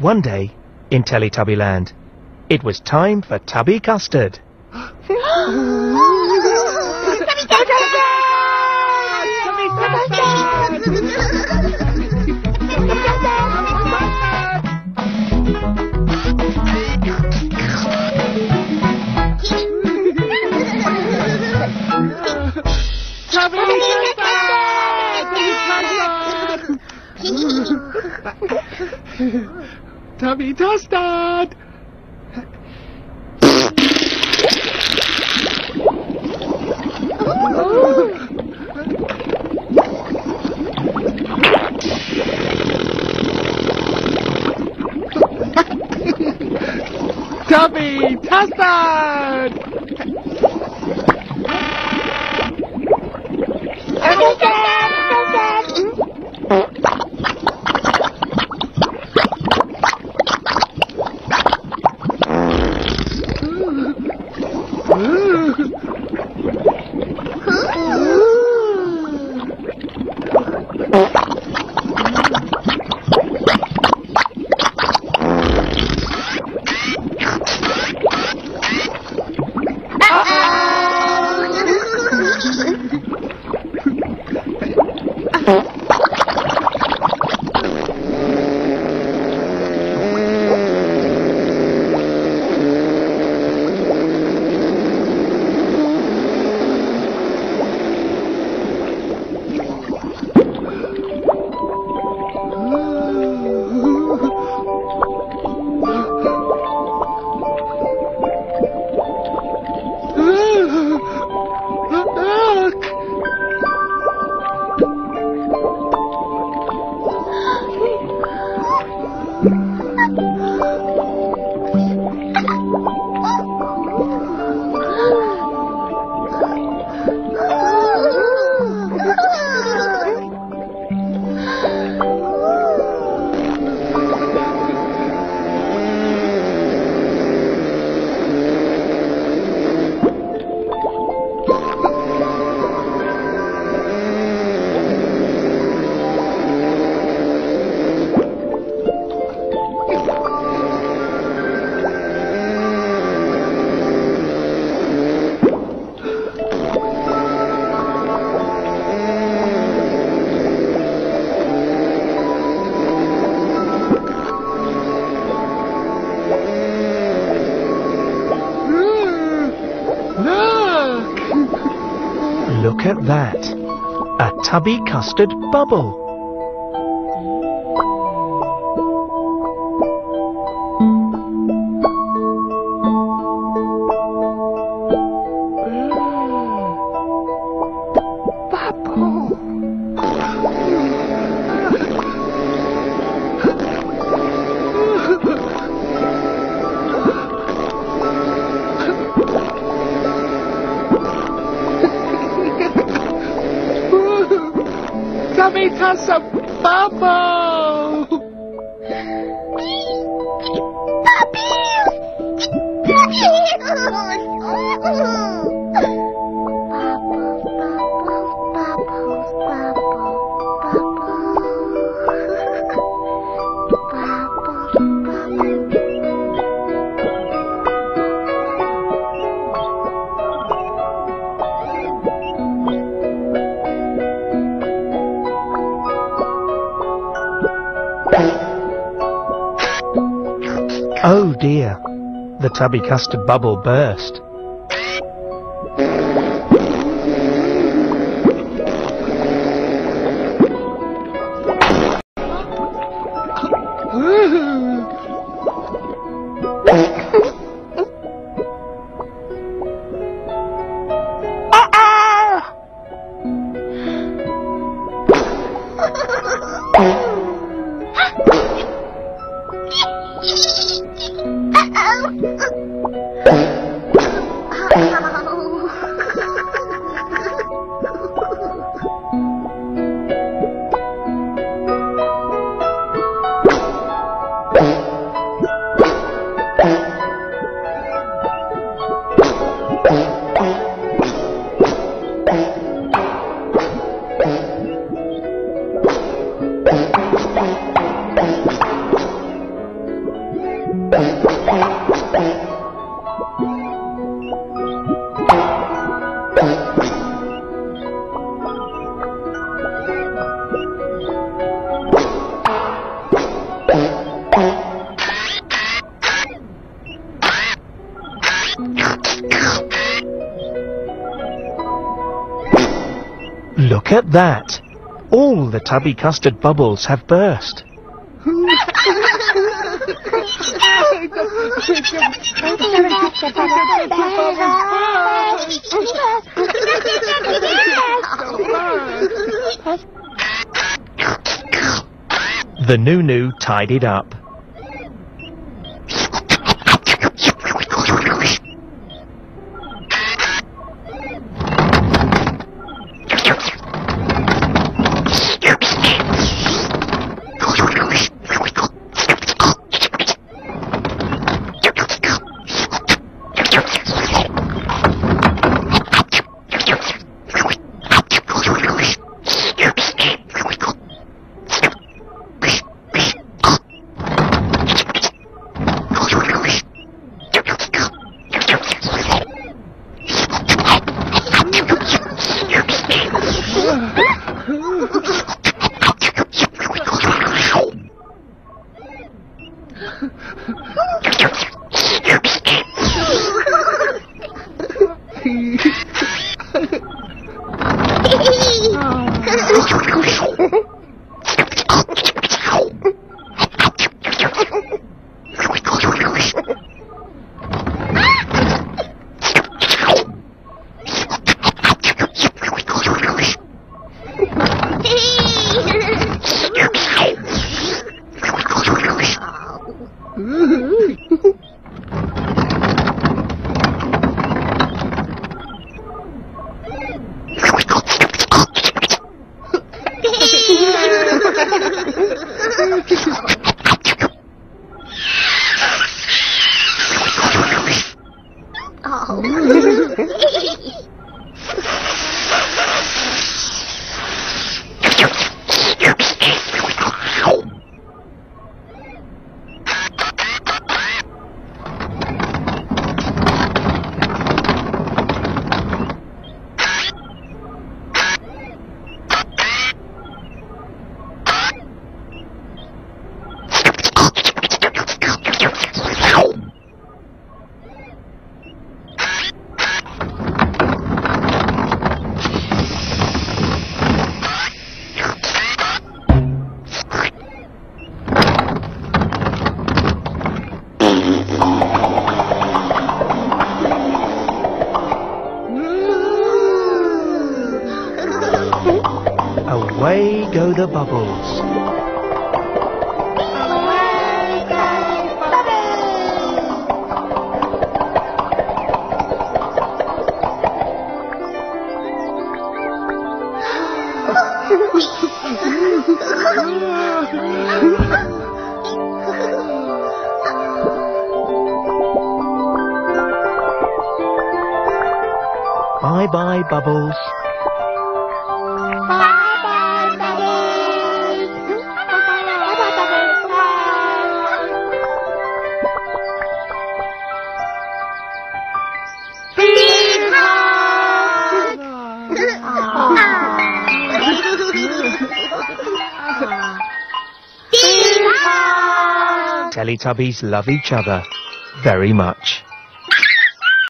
One day, in Teletubbyland, it was time for Tubby Custard. Tubby Tustard! Tubby Tustard! Look at that. A tubby custard bubble. Tubby The tubby custard bubble burst. Look at that! All the tubby custard bubbles have burst. The Noo-Noo 就个 Come on. Away go the bubbles. Bye bye, bubbles. Teletubbies love each other very much.